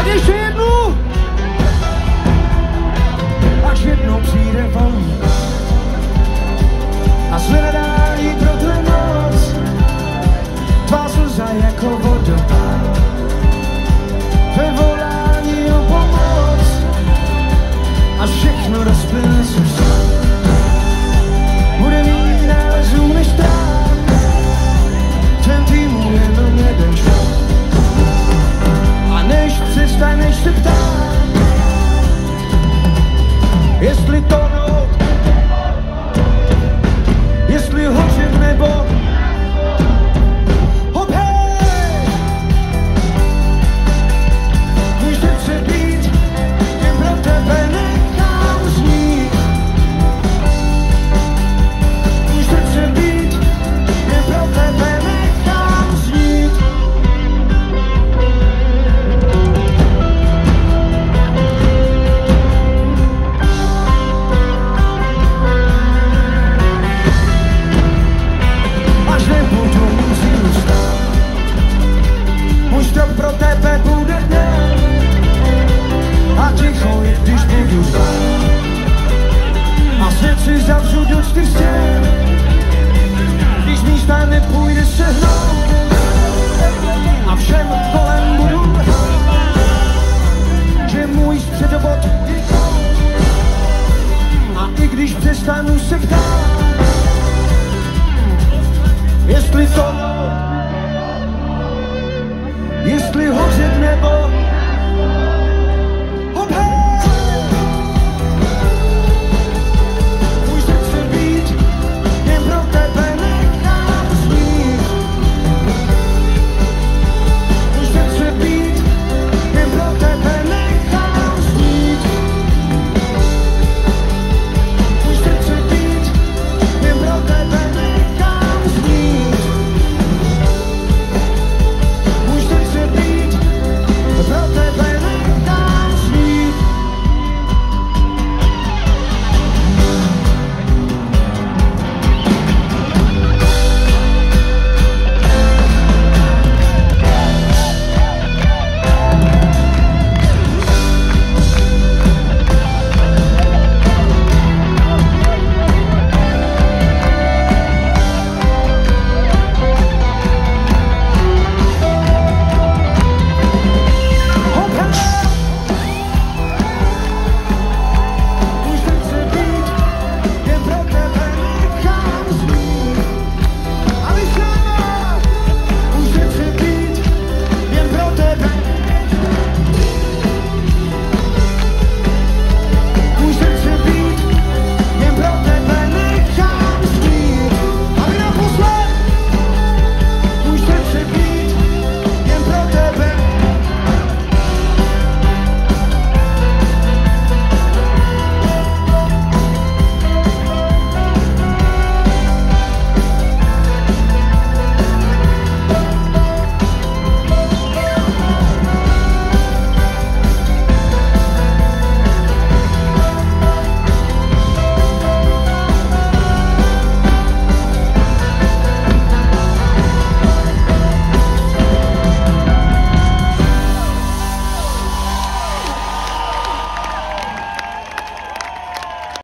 Tak ještě jednu! Až jednou přijde volný a zvedání pro tu noc. Tvá slza jako voda. Ve volání o pomoc. A všechno rozplyne se jestli spát. A srdci zavřu do čtyř stěn, když místa nepůjde se hnout. A všem kolem budu že můj středobod. A i když přestanu se ptát, jestli to, jestli hořet nebo